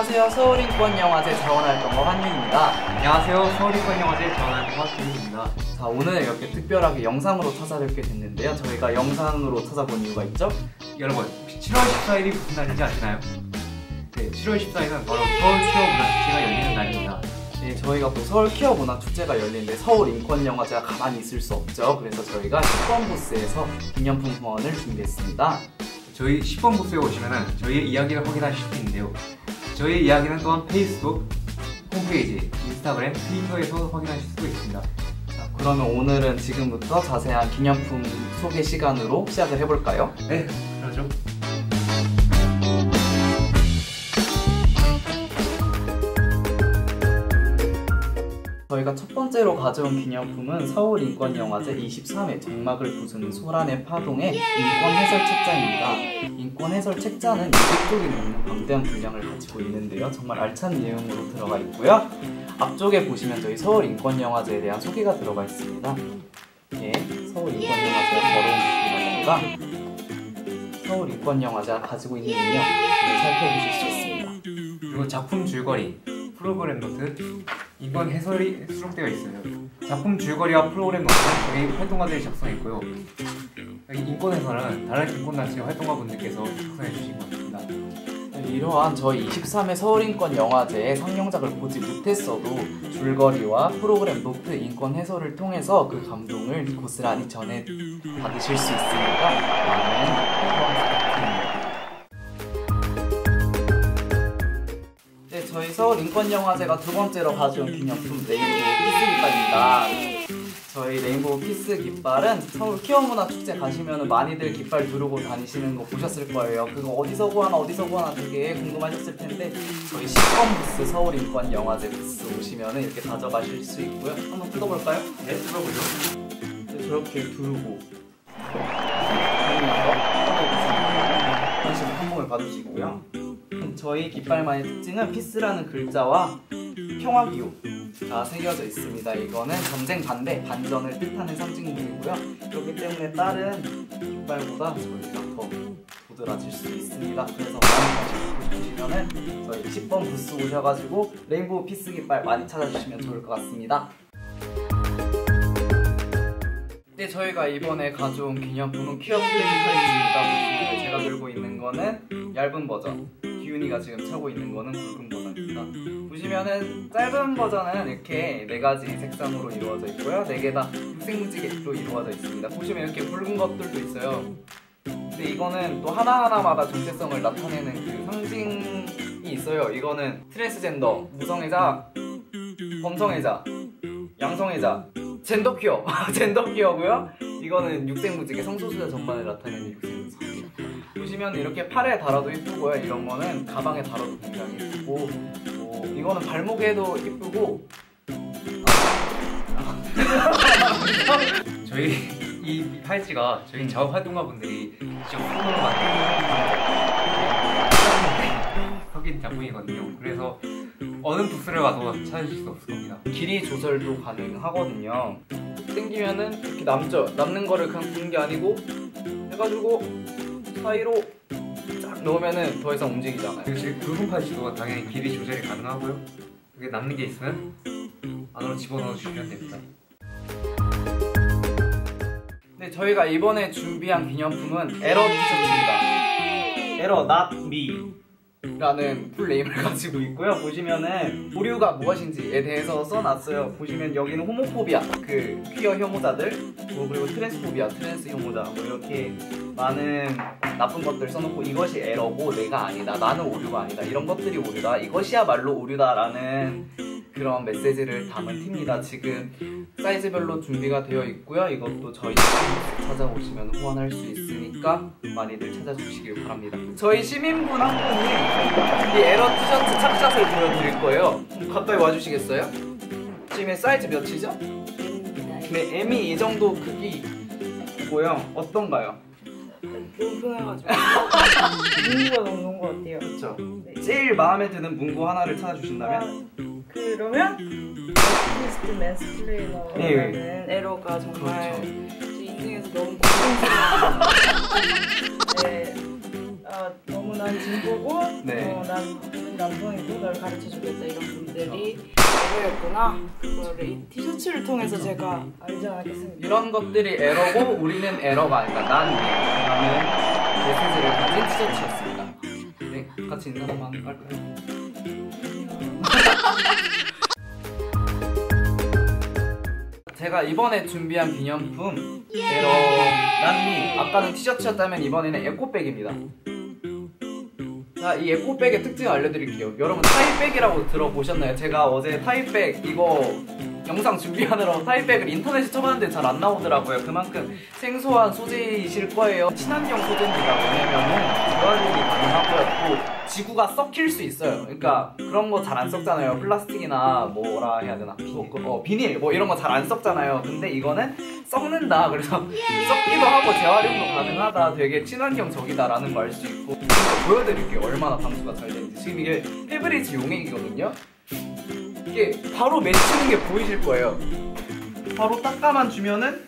안녕하세요. 서울인권영화제 자원활동가 환윤입니다. 안녕하세요. 서울인권영화제 전화동화 김입니다. 자, 오늘 이렇게 특별하게 영상으로 찾아뵙게 됐는데요. 저희가 영상으로 찾아본 이유가 있죠? 여러분, 혹시 7월 14일이 무슨 날인지 아시나요? 네, 7월 14일은 바로 서울 퀴어 문화축제가 열리는 날입니다. 네, 저희가 또 서울 키어 문화축제가 열리는데 서울 인권영화제가 가만히 있을 수 없죠. 그래서 저희가 10번 부스에서 기념품 후원을 준비했습니다. 저희 10번 부스에 오시면 저희의 이야기를 확인하실 수 있는데요. 저희의 이야기는 또한 페이스북, 홈페이지, 인스타그램, 트위터에서 확인하실 수 있습니다. 자, 그러면 오늘은 지금부터 자세한 기념품 소개 시간으로 시작을 해볼까요? 네, 그러죠. 저희가 첫 번째로 가져온 기념품은 서울인권영화제 23회 정막을 부수는 소란의 파동의 인권 해설 책자입니다. 인권 해설 책자는 200쪽이 넘는 방대한 분량을 가지고 있는데요. 정말 알찬 내용으로 들어가 있고요. 앞쪽에 보시면 저희 서울인권영화제에 대한 소개가 들어가 있습니다. 이게 서울인권영화제가 걸어온 부분이라던가 서울인권영화제가 가지고 있는 능력 살펴보실 수 있습니다. 그리고 작품 줄거리, 프로그램 노트, 인권 해설이 수록되어 있어요. 작품 줄거리와 프로그램 노트는 저희 활동가들이 작성했고요. 인권 해설은 다른 인권단체 활동가분들께서 작성해 주신 것 같습니다. 이러한 저희 23회 서울인권 영화제의 상영작을 보지 못했어도 줄거리와 프로그램 노트 인권 해설을 통해서 그 감동을 고스란히 전해 받으실 수 있으니까 많은 네, 저희 서울인권 영화제가 두 번째로 가져온 기념품 rainbow peace 깃발입니다. 저희 rainbow peace 깃발은 서울 퀴어문화 축제 가시면 많이들 깃발 두르고 다니시는 거 보셨을 거예요. 그거 어디서 구하나 어디서 구하나 되게 궁금하셨을 텐데 저희 10번 부스 서울 인권 영화제 부스 오시면 이렇게 가져가실 수 있고요. 한번 뜯어볼까요? 네, 들어보죠. 네, 저렇게 두르고 다시 한봉을 받으시고요. 저희 깃발만의 특징은 peace라는 글자와 평화기호가 새겨져 있습니다. 이거는 전쟁 반대, 반전을 뜻하는 상징물이고요. 그렇기 때문에 다른 깃발보다 저희가 더 도드라질 수 있습니다. 그래서 많이 가시고 싶으시면은 저희 10번 부스 오셔가지고 rainbow peace 깃발 많이 찾아주시면 좋을 것 같습니다. 네, 저희가 이번에 가져온 기념품은 퀴어. 보시면 제가 들고 있는 거는 얇은 버전, 기훈이가 지금 차고 있는 거는 굵은 버전입니다. 보시면은 짧은 버전은 이렇게 네 가지 색상으로 이루어져 있고요. 네 개다 육색무지개로 이루어져 있습니다. 보시면 이렇게 굵은 것들도 있어요. 근데 이거는 또 하나하나마다 정체성을 나타내는 그 상징이 있어요. 이거는 트랜스젠더, 무성애자, 범성애자, 양성애자, 젠더 퀴어, 젠더 퀴어고요. 이거는 육색무지개 성소수자 전반을 나타내는 육색무지개. 보시면 이렇게 팔에 달아도 이쁘고요. 이런 거는 가방에 달아도 굉장히 이쁘고, 뭐 이거는 발목에도 이쁘고. 저희 이 팔찌가 저희 자원 활동가분들이 직접 손으로 만든 석인 작품이거든요. 그래서 어느 부스를 가도 찾으실 수 없을 겁니다. 길이 조절도 가능하거든요. 땡기면은 이렇게 남죠. 남는 거를 그냥 두는 게 아니고 해가지고 사이로 쫙 넣으면은 더 이상 움직이지 않아요. 그리고 지금 굵은 팔찌도 당연히 길이 조절이 가능하고요. 그게 남는 게 있으면 안으로 집어넣어 주시면 됩니다. 네, 저희가 이번에 준비한 기념품은 에러 티셔츠입니다. 에러 not me 라는 풀네임을 가지고 있고요. 보시면은 오류가 무엇인지에 대해서 써놨어요. 보시면 여기는 호모포비아, 그 퀴어 혐오자들, 뭐 그리고 transphobia, 트랜스 혐오자, 뭐 이렇게 많은 나쁜 것들 써놓고 이것이 에러고 내가 아니다, 나는 오류가 아니다, 이런 것들이 오류다, 이것이야말로 오류다라는 그런 메시지를 담은 티입니다. 지금 사이즈별로 준비가 되어 있고요. 이것도 저희 찾아오시면 후원할 수 있으니까 많이들 찾아주시길 바랍니다. 저희 시민분 한 분이 이 에러 티셔츠 착샷을 보여드릴 거예요. 가까이 와주시겠어요? 지금 사이즈 몇이죠? 네, M이 이 정도 크기고요. 어떤가요? 뭉퉁해가지고 문구가 넘는 것 같아요. 그렇죠. 네. 제일 마음에 드는 문구 하나를 찾아주신다면? 그러면 아티스트 맨스 플레이너라는 네. 에러가 정말 그렇죠. 제 인생에서 너무 고통스러운 네, 아, 너무 난 진보고 네. 어, 난 남성이고 널 가르쳐주겠다 이런 분들이 에러였구나 그거를 이 티셔츠를 통해서 제가 알지 않았겠습니까? 이런 것들이 에러고 우리는 에러가 아니라 난라는 메시지를 가진 티셔츠였습니다. 네, 같이 인사 한번 할까요? 제가 이번에 준비한 기념품 에러 난미 아까는 티셔츠였다면 이번에는 에코백입니다. 자, 이 에코백의 특징 알려드릴게요. 여러분 타이벡이라고 들어보셨나요? 제가 어제 타이벡 이거 영상 준비하느라 타이벡을 인터넷에 쳐봤는데 잘 안 나오더라고요. 그만큼 생소한 소재이실 거예요. 친환경 소재입니다. 왜냐면은 재활용이 가능하고요. 또 지구가 썩힐 수 있어요. 그러니까 그런 거 잘 안 썩잖아요. 플라스틱이나 뭐라 해야 되나? 뭐, 그, 어, 비닐 뭐 이런 거 잘 안 썩잖아요. 근데 이거는 썩는다. 그래서 썩기도 하고 재활용도 가능하다. 되게 친환경적이다라는 거 알 수 있고 보여드릴게요. 얼마나 방수가 잘 되는지. 지금 이게 페브리즈 용액이거든요. 이게 바로 맺히는 게 보이실 거예요. 바로 닦아만 주면은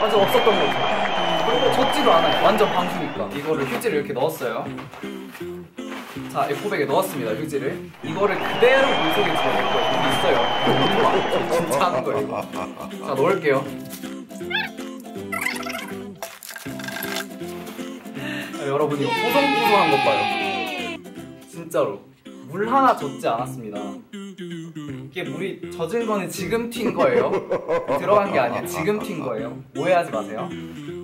완전 없었던 것처럼. 그리고 젖지도 않아요. 완전 방수니까. 이거를 휴지를 이렇게 넣었어요. 자, 에코백에 넣었습니다. 휴지를. 이거를 그대로 물속에 집어넣을 거예요. 있어요. 저 진짜 하는 거예요. 자, 넣을게요. 아, 여러분 이거 뽀송뽀송한 것 봐요. 진짜로. 물 하나 젖지 않았습니다. 이게 물이 젖은 거는 지금 튄 거예요. 들어간 게 아니야. 지금 튄 거예요. 오해하지 마세요.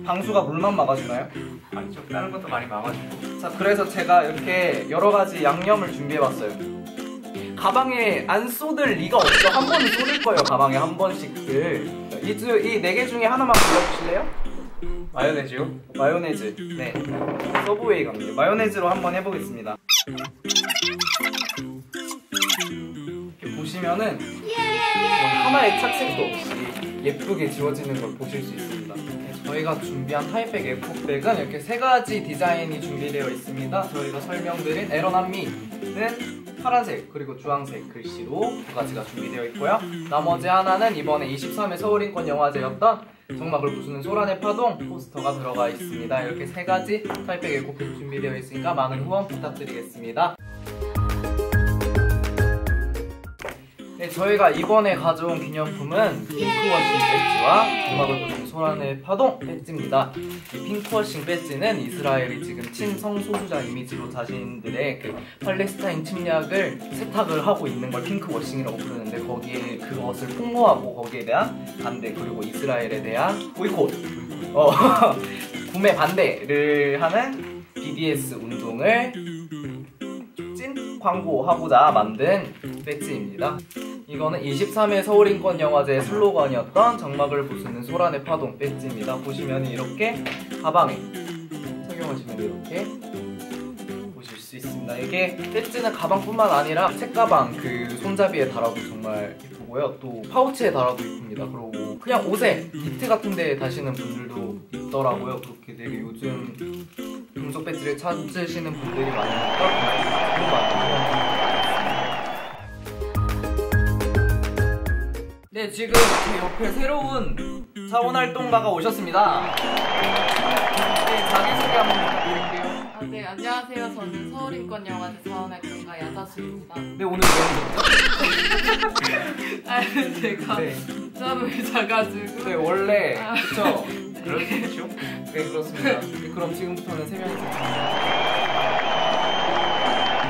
방수가 물만 막아주나요? 아니죠. 다른 것도 많이 막아주고. 자, 그래서 제가 이렇게 여러 가지 양념을 준비해봤어요. 가방에 안 쏟을 리가 없죠. 한 번은 쏟을 거예요. 가방에 한 번씩들. 이네 개 중에 하나만 골라주실래요? 마요네즈요? 마요네즈. 네. 서브웨이 갑니다. 마요네즈로 한번 해보겠습니다. 이렇게 보시면은 뭐 하나의 착색도 없이 예쁘게 지워지는 걸 보실 수 있습니다. 네, 저희가 준비한 타이벡 에코백은 이렇게 세 가지 디자인이 준비되어 있습니다. 저희가 설명드린 error not me는 파란색 그리고 주황색 글씨로 두 가지가 준비되어 있고요. 나머지 하나는 이번에 23회 서울인권 영화제였던 적막을 부수는 소란의 파동 포스터가 들어가 있습니다. 이렇게 세 가지 타이벡 에코백 준비되어 있으니까 많은 후원 부탁드리겠습니다. 네, 저희가 이번에 가져온 기념품은 핑크워싱 배지와 정막을 부수는 소란의 파동 배지입니다. 이 핑크워싱 배지는 이스라엘이 지금 친성소수자 이미지로 자신들의 그 팔레스타인 침략을 세탁을 하고 있는 걸 핑크워싱이라고 부르는데 거기에 그것을 폭로하고 거기에 대한 반대 그리고 이스라엘에 대한 보이콧 어, 구매 반대를 하는 BDS 운동을 찐 광고하고자 만든 배지입니다. 이거는 23회 서울인권 영화제 슬로건이었던 정막을 부수는 소란의 파동 배지입니다. 보시면 이렇게 가방에 착용하시면 이렇게 보실 수 있습니다. 이게 배지는 가방뿐만 아니라 책가방 그 손잡이에 달아도 정말 예쁘고요. 또 파우치에 달아도 예쁩니다. 그리고 그냥 옷에 니트 같은 데 다시는 분들도 있더라고요. 그렇게 되게 요즘 금속 배지를 찾으시는 분들이 많으니까 그런 많은 네, 지금 제 옆에 새로운 자원활동가가 오셨습니다. 네, 자기소개 한번 부탁드릴게요. 아, 네, 안녕하세요. 저는 서울인권영화제 자원활동가 야자수입니다. 네, 오늘 왜 아, 제가 오셨죠? 네. 잠을 자가지고. 네, 원래, 아. 그쵸? 그렇죠? 네, 그렇습니다. 네, 그럼 지금부터는 세 명이서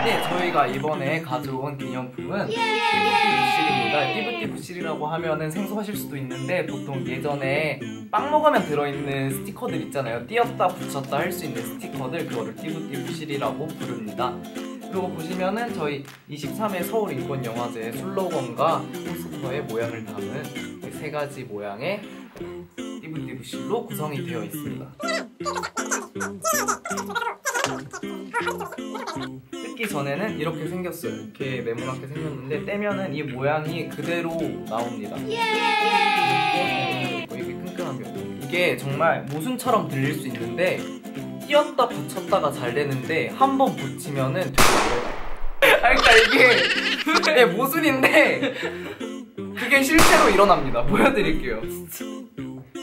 네, 저희가 이번에 가져온 기념품은 띠부띠 부실입니다. 띠부띠 부실이라고 하면은 생소하실 수도 있는데 보통 예전에 빵 먹으면 들어있는 스티커들 있잖아요. 띄었다 붙였다 할 수 있는 스티커들 그거를 띠부띠 부실이라고 부릅니다. 그리고 보시면은 저희 23회 서울 인권 영화제 슬로건과 포스터의 모양을 담은 이세 가지 모양의 실로 구성이 되어 있습니다. 뜯기 전에는 이렇게 생겼어요. 이렇게 네모나게 생겼는데 떼면은 이 모양이 그대로 나옵니다. 이렇게 이렇게 끈끈하게 이게 정말 모순처럼 들릴 수 있는데 띄었다 붙였다가 잘 되는데 한 번 붙이면은 되게 그러니까 이게 네, 모순인데 그게 실제로 일어납니다. 보여드릴게요.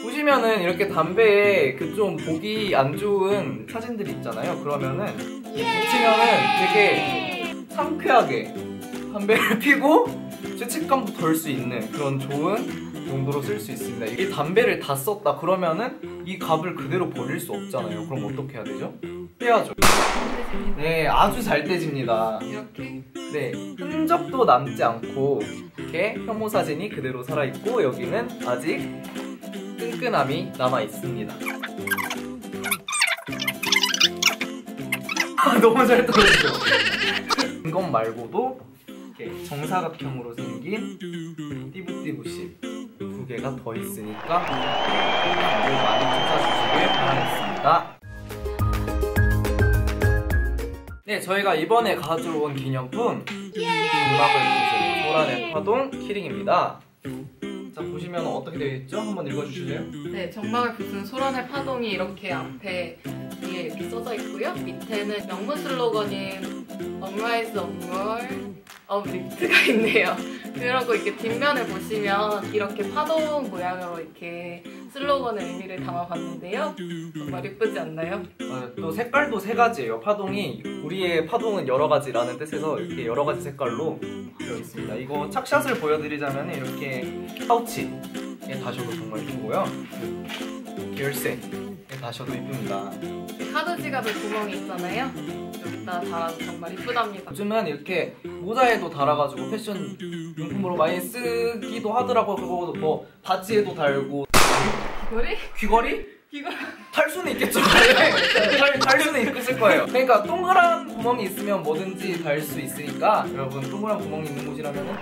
보시면은 이렇게 담배에 그 좀 보기 안 좋은 사진들이 있잖아요. 그러면은 붙이면은 되게 상쾌하게 담배를 피고 죄책감도 덜 수 있는 그런 좋은 용도로 쓸 수 있습니다. 이 담배를 다 썼다 그러면은 이 갑을 그대로 버릴 수 없잖아요. 그럼 어떻게 해야 되죠? 빼야죠. 네, 아주 잘 떼집니다. 이렇게 네, 흔적도 남지 않고 이렇게 혐오 사진이 그대로 살아 있고 여기는 아직 끈끈함이 남아 있습니다. 아, 너무 잘 떨어져. 이것 말고도 이렇게 정사각형으로 생긴 띠부띠부실 두 개가 더 있으니까 많이 찾아주시길 바라겠습니다. 네, 저희가 이번에 가져온 기념품 음악을 부르는 소란의 파동 키링입니다. 자 보시면 어떻게 되어 있죠? 한번 읽어주실래요? 네 정막을 부순 소란의 파동이 이렇게 앞에 위에 이렇게 써져 있고요. 밑에는 영문 슬로건인 Unroll of Lift가 있네요. 그러고 이렇게 뒷면을 보시면 이렇게 파동 모양으로 이렇게 슬로건의 의미를 담아봤는데요. 정말 예쁘지 않나요? 어, 또 색깔도 세 가지예요. 파동이 우리의 파동은 여러 가지라는 뜻에서 이렇게 여러 가지 색깔로 되어 있습니다. 이거 착샷을 보여드리자면 이렇게 파우치에 다셔도 정말 이쁘고요. 그 열쇠에 다셔도 이쁩니다. 카드 지갑에 구멍이 있잖아요. 여기다 달아도 정말 이쁘답니다. 요즘은 이렇게 모자에도 달아가지고 패션 용품으로 많이 쓰기도 하더라고요. 그거 뭐 바지에도 달고 이거리? 귀걸이? 이거 달 수는 있겠죠. 달, 달 수는 있을 거예요. 그러니까 동그란 구멍이 있으면 뭐든지 달 수 있으니까 여러분 동그란 구멍이 있는 곳이라면은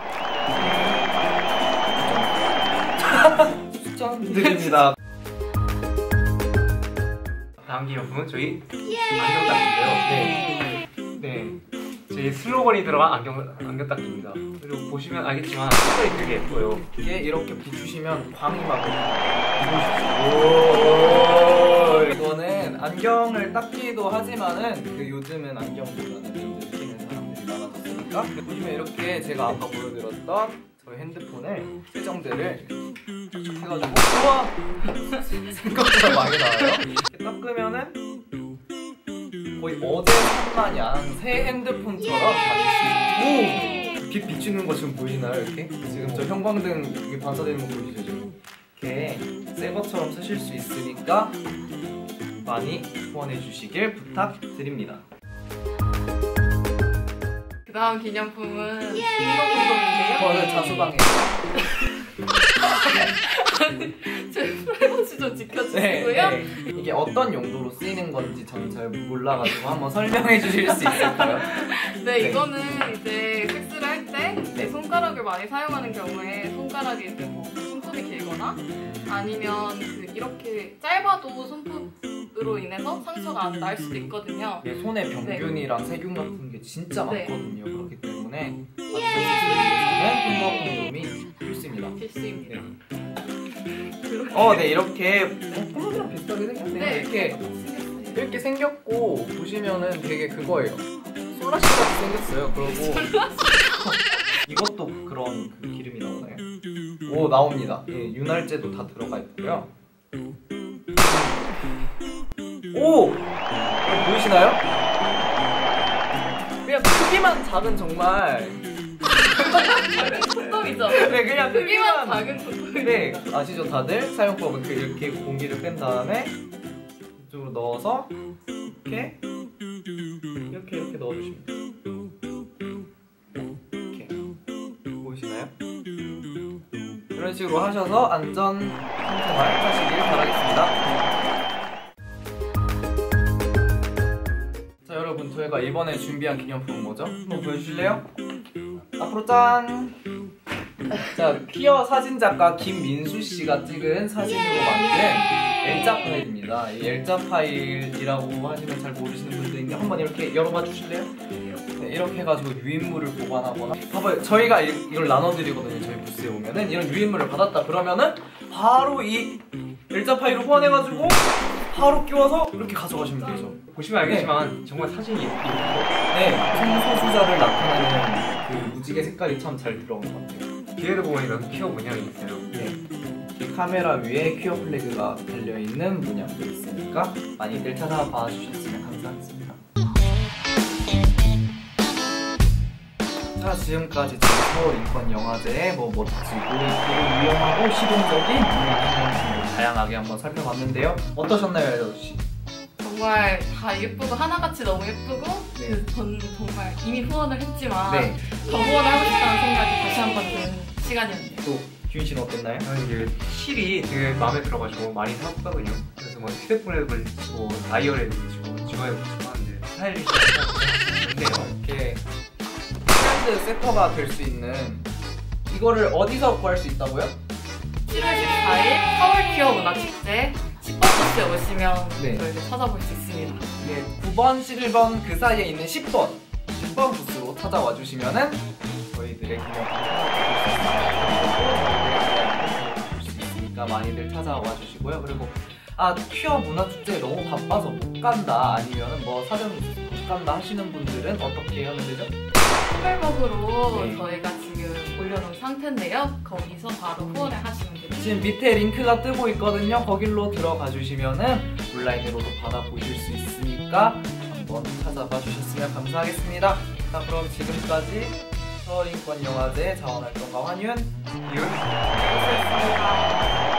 추천드립니다. 다음 기념품은 저희 안경 닦기인데요. 네. 네. 저희 슬로건이 들어간 안경 안경 닦기입니다. 그리고 보시면 알겠지만 색깔이 되게 예뻐요. 이게 이렇게 비추시면 광이 막 오~ 이거는 안경을 닦기도 하지만은 그 요즘은 안경보다는 렌즈 끼는 사람들이 많아졌으니까 보시면 이렇게 제가 아까 보여드렸던 저희 핸드폰을 세정들을 해가지고 우와 생각보다 많이 나와요. 이렇게 닦으면은 거의 어제 산 마냥 새 핸드폰처럼 다시 쓰고 빛 비추는 거 지금 보이시나요 이렇게? 지금 저 형광등 이게 반사되는 거 보이시죠 지금? 이렇게 새 것처럼 쓰실 수 있으니까 많이 후원해 주시길 부탁드립니다. 그 다음 기념품은 인공운동인데요. 저는 자수방에 주시고요. 네, 네. 이게 어떤 용도로 쓰이는 건지 저는 잘 몰라가지고 한번 설명해 주실 수 있을까요? 네, 네. 이거는 이제 섹스를 할때 네. 손가락을 많이 사용하는 경우에 손가락이 이제 뭐 손톱이 길거나 아니면 그 이렇게 짧아도 손톱으로 인해서 상처가 안날 수도 있거든요. 예, 손에 병균이랑 세균 같은 게 진짜 네. 많거든요. 그렇기 때문에 위해서는 흉곽콘돔이 필수입니다. 필수입니다. 그렇게 어, 네 이렇게 어, 콘돔이랑 비슷하게 생겼네요. 네, 이렇게. 이렇게 생겼고 보시면은 되게 그거예요. 솔라시 같이 생겼어요. 그리고 이것도 그런 그 기름이 나오나요? 오 나옵니다. 예, 윤활제도 다 들어가 있고요. 오 보이시나요? 그냥 크기만 작은 정말 콘돔이죠. 네 그냥 크기만 작은 콘돔. 네 아시죠 다들 사용법은 그 이렇게 공기를 뺀 다음에 이쪽으로 넣어서 이렇게 이렇게 이렇게 넣어주시면 돼요. 이렇게 보이시나요? 이런 식으로 하셔서 안전 생활 하시길 바라겠습니다. 자 여러분 저희가 이번에 준비한 기념품은 뭐죠? 한번 보여주실래요? 앞으로 짠! 자 퀴어 사진 작가 김민수 씨가 찍은 사진으로 만든 L자 파일입니다. 이 L자 파일이라고 하시면 잘 모르시는 분들인데 한번 이렇게 열어봐 주실래요? 네, 이렇게 해가지고 유인물을 보관하거나 봐봐요 저희가 이, 이걸 나눠드리거든요 저희 부스에 오면은 이런 유인물을 받았다 그러면은 바로 이 L자 파일을 후원해가지고 바로 끼워서 이렇게 가져가시면 되죠. 보시면 알겠지만 정말 사진이 예쁘고 네, 성소수자를 나타내는 그 무지개 색깔이 참 잘 들어온 것 같아요. 뒤에도 보면 이런 퀴어 문양이 있어요. 네. 카메라 위에 퀴어 플래그가 달려있는 문양도 있으니까 많이들 찾아봐 주셨으면 감사하겠습니다. 자 지금까지 서울 인권 영화제의 뭐 멋지고 그리고 유용하고 실용적인 문화 다양하게 한번 살펴봤는데요. 어떠셨나요, 씨? 정말 다 예쁘고 하나같이 너무 예쁘고 네. 전 정말 이미 후원을 했지만 네. 더 후원을 하고 싶다는 생각이 다시 한 번 드는 시간이었네요. 또 규인 씨는 어땠나요? 저는 이게 실이 되게 마음에 들어가지고 많이 사봤거든요. 그래서 뭐 휴대폰에도 걸치고 다이어리에도 걸치고 주머니에 걸치고 하는데 스타일리시하게 좋네요. 이렇게 브랜드 세터가 될 수 있는 이거를 어디서 구할 수 있다고요? 7월 14일 서울 퀴어 문화축제 10번 부스에 오시면 네. 저희를 찾아볼 수 있습니다. 예, 9번, 11번 그 사이에 있는 10번, 10번 부스로 찾아와 주시면은 저희들의 있으니까 많이들 찾아와 주시고요. 그리고 아 퀴어 문화 축제에 너무 바빠서 못 간다 아니면은 뭐 사전 못 간다 하시는 분들은 어떻게 하면 되죠? 선별목으로 네. 저희가 지금 올려놓은 상태인데요. 거기서 바로 후원을 하시면. 지금 밑에 링크가 뜨고 있거든요. 거길로 들어가 주시면은 온라인으로도 받아보실 수 있으니까 한번 찾아봐 주셨으면 감사하겠습니다. 자, 그럼 지금까지 서울인권영화제 자원활동가 환윤 이건 수고하셨습니다.